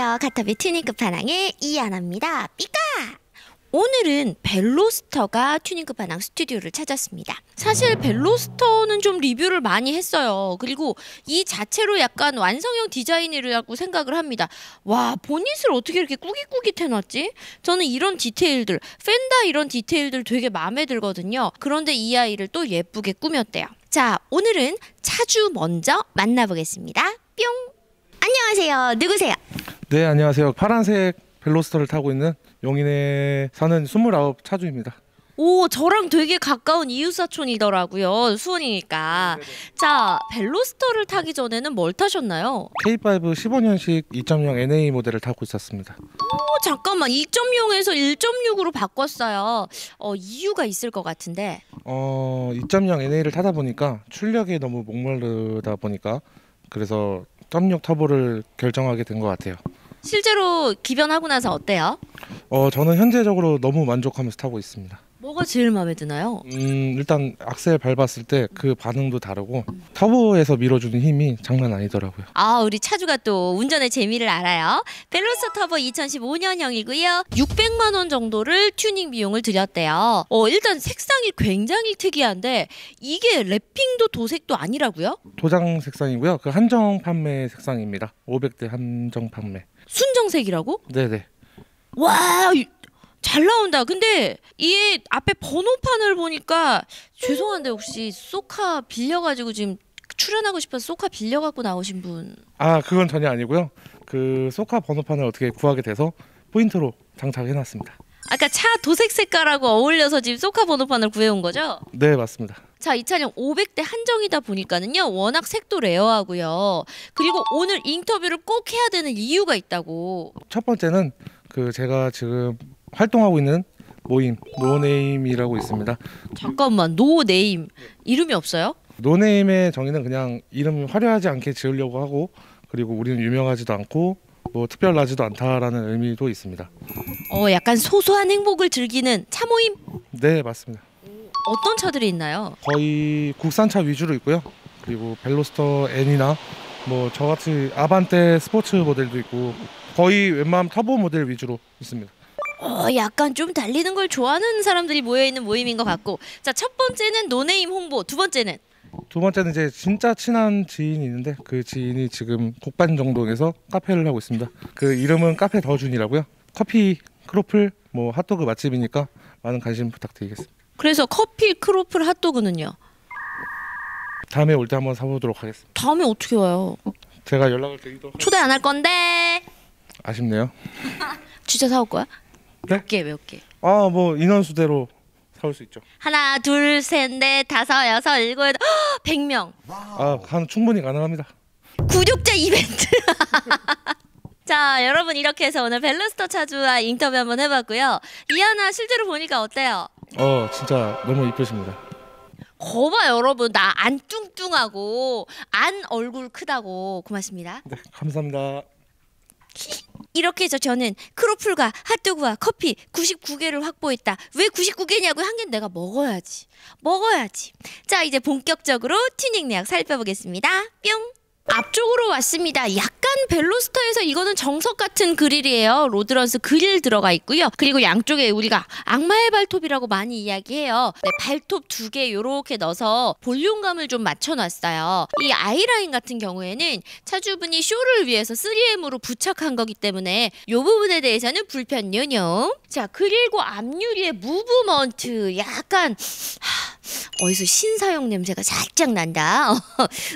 안녕하세요. 카티비 튜닝 끝판왕의 이하나입니다. 삐까! 오늘은 벨로스터가 튜닝 끝판왕 스튜디오를 찾았습니다. 사실 벨로스터는 좀 리뷰를 많이 했어요. 그리고 이 자체로 약간 완성형 디자인이라고 생각을 합니다. 와, 보닛을 어떻게 이렇게 꾸깃꾸깃 해놨지? 저는 이런 디테일들, 펜다 이런 디테일들 되게 마음에 들거든요. 그런데 이 아이를 또 예쁘게 꾸몄대요. 자, 오늘은 차주 먼저 만나보겠습니다. 뿅! 안녕하세요. 누구세요? 네 안녕하세요 파란색 벨로스터를 타고 있는 용인에 사는 29 차주입니다 오, 저랑 되게 가까운 이웃사촌이더라고요. 수원이니까. 자, 벨로스터를 타기 전에는 뭘 타셨나요? K5 15년식 2.0 NA 모델을 타고 있었습니다 어, 잠깐만. 2.0에서 1.6으로 바꿨어요. 어, 이유가 있을 것 같은데. 어 2.0 NA를 타다 보니까 출력에 너무 목마르다 보니까 그래서 0.6 터보를 결정하게 된 것 같아요 실제로 기변하고 나서 어때요? 어 저는 현재적으로 너무 만족하면서 타고 있습니다 뭐가 제일 마음에 드나요? 음 일단 악셀 밟았을 때 그 반응도 다르고 터보에서 밀어주는 힘이 장난 아니더라고요 아, 우리 차주가 또 운전의 재미를 알아요. 벨로스 터보 2015년형이고요. 600만 원 정도를 튜닝 비용을 들였대요. 어, 일단 색상이 굉장히 특이한데 이게 랩핑도 도색도 아니라고요? 도장 색상이고요 그 한정 판매 색상입니다 500대 한정 판매 순정색이라고? 네네 와, 이- 잘 나온다. 근데 이 앞에 번호판을 보니까 죄송한데 혹시 소카 빌려가지고 지금 출연하고 싶어서 소카 빌려갖고 나오신 분? 아 그건 전혀 아니고요. 그 소카 번호판을 어떻게 구하게 돼서 포인트로 장착해놨습니다. 아까 차 도색 색깔하고 어울려서 지금 소카 번호판을 구해온 거죠? 네 맞습니다. 자, 이 차량 500대 한정이다 보니까는요, 워낙 색도 rare하고요. 그리고 오늘 인터뷰를 꼭 해야 되는 이유가 있다고. 첫 번째는 그 제가 지금 활동하고 있는 모임 노네임이라고 있습니다. 잠깐만, no name. 이름이 없어요? 노네임의 정의는 그냥 이름 화려하지 않게 지으려고 하고 그리고 우리는 유명하지도 않고 뭐 특별하지도 않다라는 의미도 있습니다. 어, 약간 소소한 행복을 즐기는 차 모임? 네 맞습니다. 어떤 차들이 있나요? 거의 국산차 위주로 있고요. 그리고 벨로스터 N이나 뭐 저같이 아반떼 스포츠 모델도 있고 거의 웬만하면 터보 모델 위주로 있습니다. 어, 약간 좀 달리는 걸 좋아하는 사람들이 모여 있는 모임인 것 같고. 자, 첫 번째는 노네임 홍보, 두 번째는 두 번째는 이제 진짜 친한 지인이 있는데 그 지인이 지금 곡반정동에서 카페를 하고 있습니다. 그 이름은 카페 더준이라고요. 커피, 크로플, 뭐 핫도그 맛집이니까 많은 관심 부탁드리겠습니다. 그래서 커피 크로플 핫도그는요. 다음에 올 때 한번 사보도록 하겠습니다. 다음에 어떻게 와요? 제가 연락을 드리도록 초대 안 할 건데. 아쉽네요. 진짜 사올 거야? 네? 몇 개, 몇 개? 아 뭐 인원 수대로 사올 수 있죠. 하나, 둘, 셋, 넷, 다섯, 여섯, 일곱, 여덟, 헉, 100명. 아 한- 충분히 가능합니다. 구독자 이벤트. 자, 여러분 이렇게 해서 오늘 벨루스터 차주와 인터뷰 한번 해봤고요. 이하나 실제로 보니까 어때요? 어 진짜 너무 이쁘십니다. 거봐 여러분 나 안 뚱뚱하고 안 얼굴 크다고 고맙습니다. 네 감사합니다. 이렇게 해서 저는 크로플과 핫도그와 커피 99개를 확보했다. 왜 99개냐고 한 개는 내가 먹어야지. 먹어야지. 자, 이제 본격적으로 튜닝 내역 살펴보겠습니다. 뿅. 앞쪽으로 왔습니다. 약간 벨로스터에서 이거는 정석 같은 그릴이에요. 로드런스 그릴 들어가 있고요. 그리고 양쪽에 우리가 악마의 발톱이라고 많이 이야기해요. 네, 발톱 두개 요렇게 넣어서 볼륨감을 좀 맞춰놨어요. 이 아이라인 같은 경우에는 차주분이 쇼를 위해서 3M으로 부착한 거기 때문에 이 부분에 대해서는 불편 요요. 자 그리고 앞유리의 movement 약간 하, 어디서 신사용 냄새가 살짝 난다.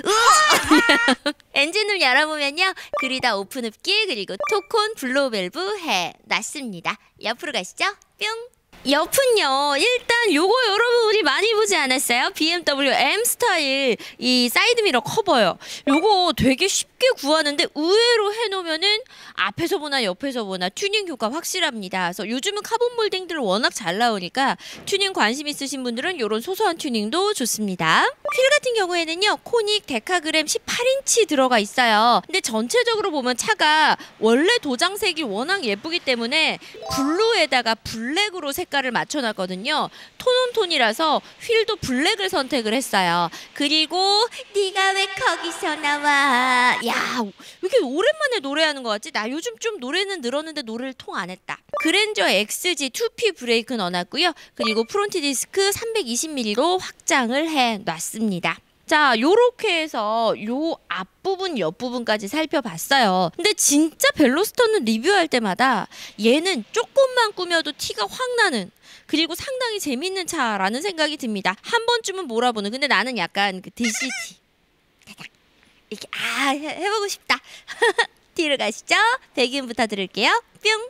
엔진을 열어보면요 그리다 오픈흡기 그리고 토콘 blow 밸브 해 놨습니다. 옆으로 가시죠. 뿅. 옆은요 일단 요거 여러분 우리 많이 보지 않았어요? BMW M 스타일 이 사이드미러 커버요. 요거 되게 쉽게 구하는데 의외로 해놓으면은 앞에서 보나 옆에서 보나 튜닝 효과 확실합니다. 그래서 요즘은 카본 몰딩들 워낙 잘 나오니까 튜닝 관심 있으신 분들은 요런 소소한 튜닝도 좋습니다. 휠 같은 경우에는요 코닉 데카그램 18인치 들어가 있어요. 근데 전체적으로 보면 차가 원래 도장색이 워낙 예쁘기 때문에 블루에다가 블랙으로 색깔 색깔을 맞춰놨거든요. tone on tone이라서 휠도 블랙을 선택을 했어요. 그리고 네가 왜 거기서 나와? 야, 왜 이렇게 오랜만에 노래하는 것 같지? 나 요즘 좀 노래는 늘었는데 노래를 통 안 했다. 그랜저 XG 2P 브레이크 넣어놨고요. 그리고 프론트 디스크 320mm로 확장을 해놨습니다. 자, 요렇게 해서 요 앞부분, 옆부분까지 살펴봤어요. 근데 진짜 벨로스터는 리뷰할 때마다 얘는 조금만 꾸며도 티가 확 나는 그리고 상당히 재밌는 차라는 생각이 듭니다. 한 번쯤은 몰아보는. 근데 나는 약간 그 DCT. 이렇게 아 해- 해보고 싶다. 뒤로 가시죠. 배기음부터 들을게요. 뿅.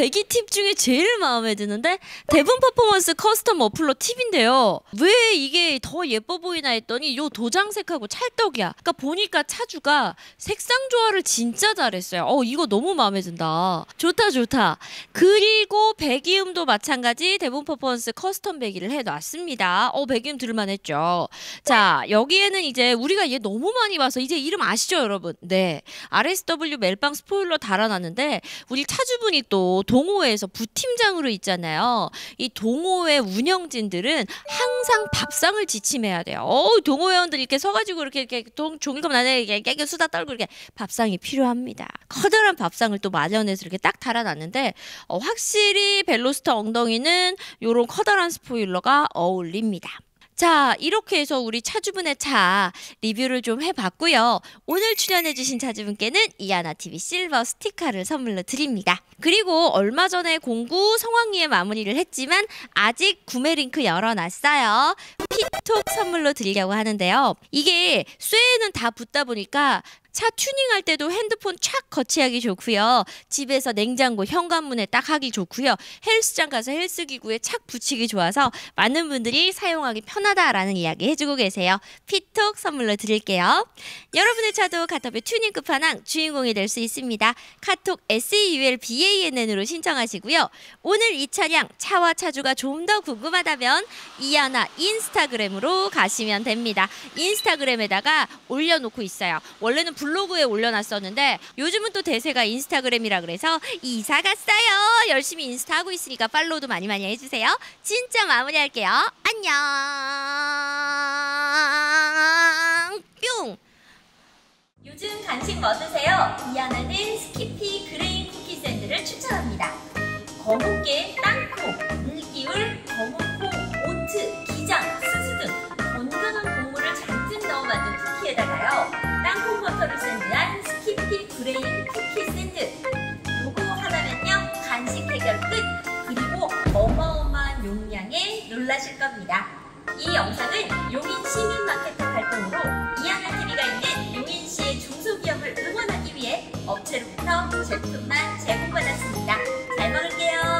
배기 팁 중에 제일 마음에 드는데 대분 퍼포먼스 custom 머플러 팁인데요. 왜 이게 더 예뻐 보이나 했더니 요 도장색하고 찰떡이야. 그러니까 보니까 차주가 색상 조화를 진짜 잘했어요. 어, 이거 너무 마음에 든다. 좋다, 좋다. 그리고 배기음도 마찬가지 대분 퍼포먼스 custom 배기를 해놨습니다. 어, 배기음 들을만했죠. 자, 여기에는 이제 우리가 얘 너무 많이 봐서 이제 이름 아시죠, 여러분? 네. RSW 멜빵 스포일러 달아놨는데 우리 차주분이 또 동호회에서 부팀장으로 있잖아요. 이 동호회 운영진들은 항상 밥상을 지침해야 돼요. 어, 동호회원들이 이렇게 서가지고 이렇게 이렇게 동, 종이컵 안에 이렇게 깨게 수다 떨고 이렇게 밥상이 필요합니다. 커다란 밥상을 또 마련해서 이렇게 딱 달아놨는데 어, 확실히 벨로스터 엉덩이는 요런 커다란 스포일러가 어울립니다. 자, 이렇게 해서 우리 차주분의 차 리뷰를 좀 해봤고요. 오늘 출연해주신 차주분께는 이하나 TV 실버 스티커를 선물로 드립니다. 그리고 얼마 전에 공구 성황리에 마무리를 했지만 아직 구매 링크 열어놨어요. 피톡 선물로 드리려고 하는데요. 이게 쇠에는 다 붙다 보니까 차 튜닝할 때도 핸드폰 촥 거치하기 좋고요. 집에서 냉장고 현관문에 딱 하기 좋고요. 헬스장 가서 헬스기구에 착 붙이기 좋아서 많은 분들이 사용하기 편하다라는 이야기 해주고 계세요. 피톡 선물로 드릴게요. 여러분의 차도 카톡의 튜닝 끝판왕 주인공이 될 수 있습니다. 카톡 SEULBANN으로 신청하시고요. 오늘 이 차량 차와 차주가 좀 더 궁금하다면 이하나 인스타그램으로 가시면 됩니다. 인스타그램에다가 올려놓고 있어요. 원래는 블로그에 올려놨었는데 요즘은 또 대세가 인스타그램이라 그래서 이사 갔어요. 열심히 인스타 하고 있으니까 팔로우도 많이 많이 해주세요. 진짜 마무리할게요. 안녕. 뿅. 요즘 간식 뭐 드세요? 이하나는 스키피 그레인 쿠키 샌드를 추천합니다. 거북게, 그레인 쿠키 샌드. 요거 하나면요. 간식 해결 끝. 그리고 어마어마한 용량에 놀라실 겁니다. 이 영상은 용인 시민 마케팅 활동으로 이하나 TV가 있는 용인시의 중소기업을 응원하기 위해 업체로부터 제품만 제공받았습니다. 잘 먹을게요.